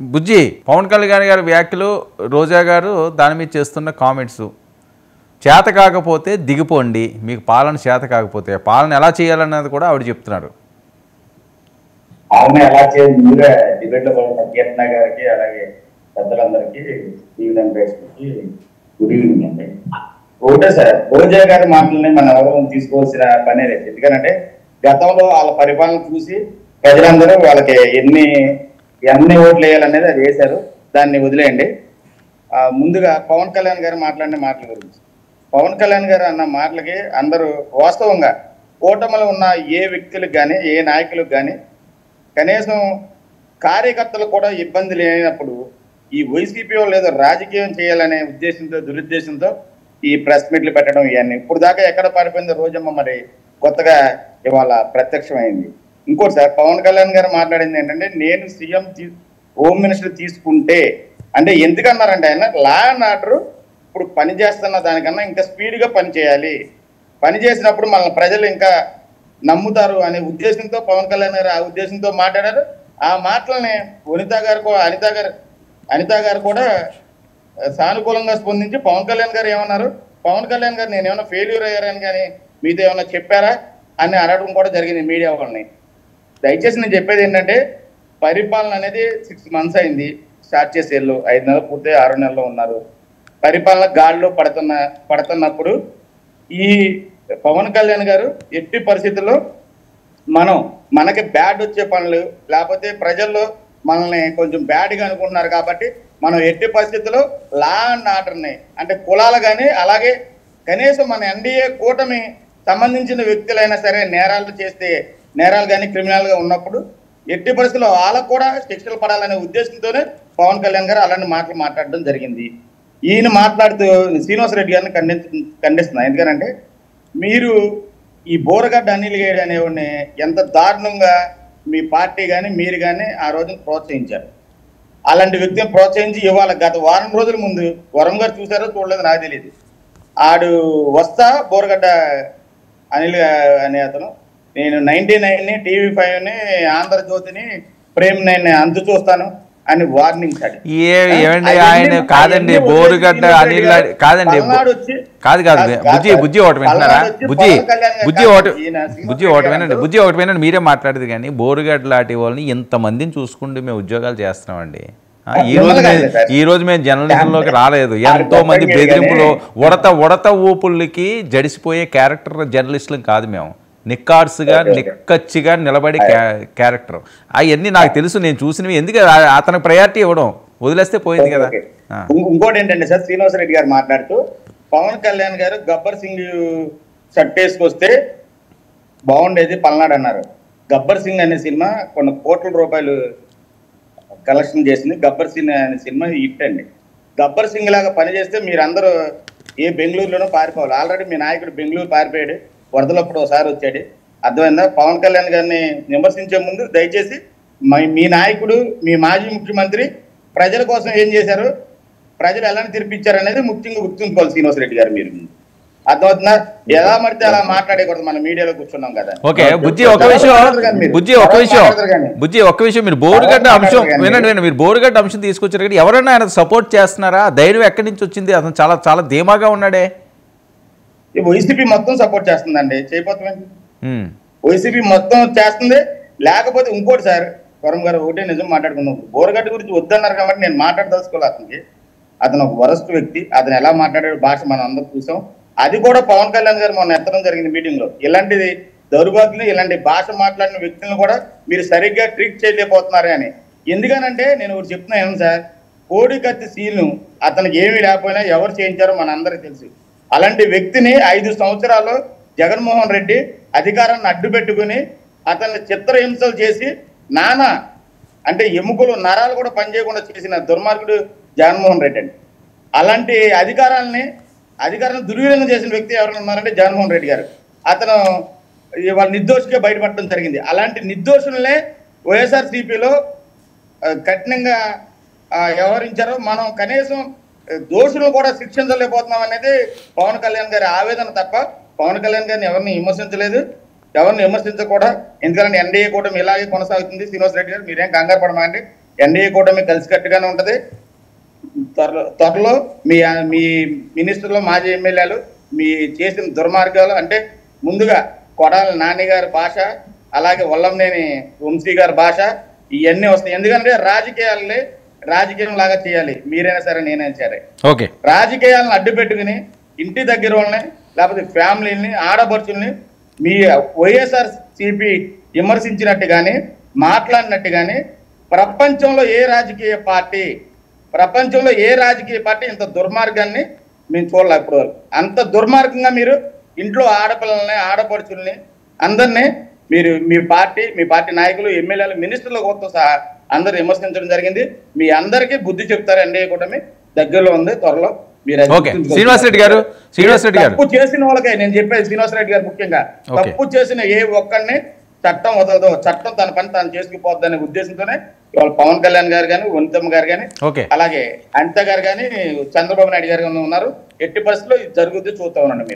బుజ్జి పవన్ కళ్యాణ్ గారి వ్యాఖ్యలు రోజా గారు దాని మీద చేస్తున్న కామెంట్స్. చేత కాకపోతే దిగిపోండి మీకు పాలన చేత కాకపోతే. పాలన ఎలా చేయాలన్నది కూడా ఆవిడ చెప్తున్నారు. ఆమె ఎలా చేయాలి మీరే కీర్తన గారికి అలాగే పెద్దలందరికీ గుడ్ ఈవినింగ్ అండి. ఒకటే సార్ రోజా గారి మాటలని మన ఎవరు తీసుకోవాల్సిన పనే లేదు. ఎందుకంటే గతంలో వాళ్ళ పరిపాలన చూసి ప్రజలందరూ వాళ్ళకి ఎన్ని ఎన్ని ఓట్లు వేయాలనేది అది వేశారు. దాన్ని వదిలేయండి. ముందుగా పవన్ కళ్యాణ్ గారు మాట్లాడిన మాటల గురించి. పవన్ కళ్యాణ్ గారు అన్న మాటలకి అందరూ వాస్తవంగా కూటమిలో ఉన్న ఏ వ్యక్తులకు కానీ ఏ నాయకులకు కానీ కనీసం కార్యకర్తలు కూడా ఇబ్బంది లేనప్పుడు ఈ వైసీపీ వాళ్ళు ఏదో రాజకీయం చేయాలనే ఉద్దేశంతో దురుద్దేశంతో ఈ ప్రెస్ మీట్లు పెట్టడం ఇవన్నీ. ఇప్పుడు దాకా ఎక్కడ పారిపోయిందో రోజమ్మ మరి కొత్తగా ఇవాళ ప్రత్యక్షమైంది. ఇంకోటి సార్ పవన్ కళ్యాణ్ గారు మాట్లాడింది ఏంటంటే నేను సీఎం హోమ్ మినిస్టర్ తీసుకుంటే అంటే ఎందుకన్నారంటే ఆయన లా అండ్ ఆర్డర్ ఇప్పుడు పని చేస్తున్న దానికన్నా ఇంకా స్పీడ్గా పని చేయాలి. పని చేసినప్పుడు మన ప్రజలు ఇంకా నమ్ముతారు అనే ఉద్దేశంతో పవన్ కళ్యాణ్ గారు ఆ ఉద్దేశంతో మాట్లాడారు. ఆ మాటలని వనిత గారు అనిత గారు అనిత గారు కూడా సానుకూలంగా స్పందించి పవన్ కళ్యాణ్ గారు ఏమన్నారు? పవన్ కళ్యాణ్ గారు నేను ఏమైనా ఫెయిల్యూర్ అయ్యారని కానీ మీతో ఏమైనా చెప్పారా? అని అడగడం కూడా జరిగింది మీడియా వాళ్ళని. దయచేసి నేను చెప్పేది ఏంటంటే పరిపాలన అనేది సిక్స్ మంత్స్ అయింది. స్టార్ట్ చేసేళ్ళు ఐదు నెలలు పూర్తి ఆరు నెలలు ఉన్నారు. పరిపాలన గాడిలో పడుతున్న పడుతున్నప్పుడు ఈ పవన్ కళ్యాణ్ గారు ఎట్టి పరిస్థితుల్లో మనం మనకి బ్యాడ్ వచ్చే పనులు లేకపోతే ప్రజల్లో మనల్ని కొంచెం బ్యాడ్గా అనుకుంటున్నారు కాబట్టి మనం ఎట్టి పరిస్థితుల్లో లా అండ్ ఆర్డర్ని అంటే కులాలు కానీ అలాగే కనీసం మన ఎన్డీఏ కూటమి సంబంధించిన వ్యక్తులైనా సరే నేరాలు చేస్తే నేరాలు కానీ క్రిమినల్గా ఉన్నప్పుడు ఎట్టి పరిస్థితుల్లో వాళ్ళకు కూడా శిక్షలు పడాలనే ఉద్దేశంతోనే పవన్ కళ్యాణ్ గారు అలాంటి మాటలు మాట్లాడడం జరిగింది. ఈయన మాట్లాడుతూ శ్రీనివాస రెడ్డి గారిని ఖండించ ఖండిస్తున్నా. ఎందుకంటే మీరు ఈ బోరగడ్డ అనిల్ గేడ్ అనేవాడిని ఎంత దారుణంగా మీ పార్టీ కానీ మీరు కానీ ఆ రోజున ప్రోత్సహించారు. అలాంటి వ్యక్తిని ప్రోత్సహించి ఇవాళ గత వారం రోజుల ముందు వరం గారు చూసారో చూడలేదు నాకు తెలియదు ఆడు వస్తా బోరగడ్డ అనిల్ అనే అతను నేను నైన్టీ నైన్ని టీవీ ఫైవ్ని ఆంధ్రజ్యోతిని ప్రేమ్ నైన్ అంతు చూస్తాను అని వార్నింగ్ ఏమండి ఆయన కాదండి బోరుగడ్డ అనిల్ కాదండి కాదు కాదు బుజ్జి. బుజ్జి ఒకటి వింటున్నారా? వచ్చి బుజ్జి బుజ్జి ఒకటి బుజ్జి ఒకటి వినండి బుజ్జి ఒకటి వినండి మీరే మాట్లాడేది కానీ బోరుగడ్డ లాంటి వాళ్ళని ఇంతమందిని చూసుకుంటూ మేము ఉద్యోగాలు చేస్తున్నామండి. ఈ రోజు. ఈ రోజు మేము జర్నలిజంలోకి రాలేదు. ఎంతో మంది బెదిరింపులు ఉడత ఉడత ఊపుళ్ళకి జడిసిపోయే క్యారెక్టర్ జర్నలిస్టులు కాదు మేము. నిక్కార్సుగా ఓకే. నిక్కచ్చిగా నిలబడే క్యా- క్యారెక్టర్. అవన్నీ నాకు తెలుసు నేను చూసినవి. ఎందుకు అతనికి ప్రయారిటీ ఇవ్వడం? వదిలేస్తే పోయింది కదా. ఇంకోటి ఏంటంటే సార్ శ్రీనివాస రెడ్డి గారు మాట్లాడుతూ పవన్ కళ్యాణ్ గారు గబ్బర్ సింగ్ షర్ట్ వేసుకొస్తే బాగుండేది పల్నాడు అన్నారు. గబ్బర్ సింగ్ అనే సినిమా కొన్ని కోట్ల రూపాయలు కలెక్షన్ చేసింది. గబ్బర్ సింగ్ అనే సినిమా హిట్ అండి. గబ్బర్ సింగ్ లాగా పనిచేస్తే మీరందరూ ఏ బెంగళూరులోనూ పారిపోవాలి. ఆల్రెడీ మీ నాయకుడు బెంగళూరు పారిపోయాడు. వరదలప్పుడు ఒకసారి వచ్చాడు. అర్థమైందా? పవన్ కళ్యాణ్ గారిని విమర్శించే ముందు దయచేసి మీ- నాయకుడు మీ మాజీ ముఖ్యమంత్రి ప్రజల కోసం ఏం చేశారు? ప్రజలు ఎలా తీర్పిచ్చారు అనేది ముఖ్యంగా గుర్తుంచుకోవాలి శ్రీనివాస్ రెడ్డి గారు మీరు. అర్థమవుతుందా? ఎలా పడితే అలా మాట్లాడకూడదు. మన మీడియాలో కూర్చున్నాం కదా. ఓకే బుజ్జి ఒక విషయం బుజ్జి ఒక విషయం బుజ్జి ఒక విషయం మీరు బోరుగడ్డ అంశం వినండి వినండి మీరు బోరుగడ్డ అంశం తీసుకొచ్చారు కానీ ఎవరైనా ఆయన సపోర్ట్ చేస్తున్నారా? ధైర్యం ఎక్కడి నుంచి వచ్చింది? అతను చాలా చాలా ధీమాగా ఉన్నాడే. వైసీపీ మొత్తం సపోర్ట్ చేస్తుందండి. చేయపోతే ఉమ్. వైసీపీ మొత్తం చేస్తుంది. లేకపోతే ఇంకోటి సార్ వరం గారు ఒకటే నిజం మాట్లాడుకుందాం బోరగడ్డ గురించి వద్దన్నారు కాబట్టి నేను మాట్లాడదలుచుకోవాలి అతనికి. అతను ఒక వరస్ట్ వ్యక్తి. అతను ఎలా మాట్లాడాడు భాష మనం అందరం చూసాం. అది కూడా పవన్ కళ్యాణ్ గారు మొన్న ఎత్తడం జరిగింది మీటింగ్లో. ఇలాంటిది దౌర్భాగ్యం ఇలాంటి భాష మాట్లాడిన వ్యక్తులను కూడా మీరు సరిగ్గా ట్రీట్ చేయలేకపోతున్నారే అని. ఎందుకనంటే నేను ఒకటి చెప్తున్నాను సార్ కోడి కత్తి సీల్ను అతనికి ఏమీ లేకపోయినా ఎవరు చేయించారో మన అందరికీ తెలుసు. అలాంటి వ్యక్తిని ఐదు సంవత్సరాలు జగన్మోహన్ రెడ్డి అధికారాన్ని అడ్డు పెట్టుకుని అతన్ని చిత్రహింసలు చేసి నానా అంటే ఎముకలు నరాలు కూడా పనిచేయకుండా చేసిన దుర్మార్గుడు జగన్మోహన్ రెడ్డి అండి. అలాంటి అధికారాలని అధికారాన్ని దుర్వినియోగం చేసిన వ్యక్తి ఎవరైనా ఉన్నారంటే జగన్మోహన్ రెడ్డి గారు. అతను వాళ్ళ నిర్దోషిగా బయటపడటం జరిగింది. అలాంటి నిర్దోషులనే వైఎస్ఆర్సీపీలో కఠినంగా వ్యవహరించారు వ్యవహరించారో. మనం కనీసం దోషులు కూడా శిక్షించలేకపోతున్నాం అనేది పవన్ కళ్యాణ్ గారి ఆవేదన తప్ప పవన్ కళ్యాణ్ గారిని ఎవరిని విమర్శించలేదు. ఎవరిని విమర్శించకూడదు ఎందుకంటే ఎన్డీఏ కూడా ఇలాగే కొనసాగుతుంది. శ్రీనివాస్ రెడ్డి గారు మీరేం కంగారు పడమండి ఎన్డీఏ కూటమి కలిసికట్టుగానే ఉంటది. త్వరలో త్వరలో మీ మీ మినిస్టర్లు మాజీ ఎమ్మెల్యేలు మీ చేసిన దుర్మార్గాలు అంటే ముందుగా కొడాల నాని గారి భాష అలాగే వల్లంనేని వంశీ గారి భాష ఇవన్నీ వస్తాయి. ఎందుకంటే రాజకీయాలని రాజకీయం లాగా చేయాలి. మీరైనా సరే నేనైనా సరే. ఓకే. రాజకీయాలను అడ్డు పెట్టుకుని ఇంటి దగ్గర వాళ్ళని లేకపోతే ఫ్యామిలీని ఆడపడుచుల్ని మీ వైఎస్ఆర్ సిపి విమర్శించినట్టు కానీ మాట్లాడినట్టు కానీ ప్రపంచంలో ఏ రాజకీయ పార్టీ ప్రపంచంలో ఏ రాజకీయ పార్టీ ఇంత దుర్మార్గాన్ని మేము చూడలే ఇప్పుడు అంత దుర్మార్గంగా మీరు ఇంట్లో ఆడపిల్లల్ని ఆడపడుచుల్ని అందరినీ మీరు మీ పార్టీ మీ పార్టీ నాయకులు ఎమ్మెల్యేలు మినిస్టర్ల కొత్త సహా అందరు విమర్శించడం జరిగింది మీ అందరికీ బుద్ధి చెప్తారు ఎన్డీఏ కూటమి దగ్గరలో ఉంది త్వరలో మీరు అది ఓకే. గుర్తుంచుకోవాలి. శ్రీనివాస్ రెడ్డి గారు, శ్రీనివాస్ రెడ్డి గారు. తప్పు చేసిన వాళ్ళకే నేను చెప్పేది శ్రీనివాస్ రెడ్డి గారు ముఖ్యంగా. తప్పు చేసిన ఏ ఒక్కడిని చట్టం వదలదు చట్టం తన పని తాను చేసుకుపోద్ది అనే ఉద్దేశంతోనే ఇవాళ పవన్ కళ్యాణ్ గారు కానీ వనితమ్మ గారు కానీ అలాగే అనిత గారు కానీ చంద్రబాబు నాయుడు గారు ఉన్నారు ఎట్టి పరిస్థితుల్లో ఇది జరుగుద్ది చూస్తా ఉన్నాను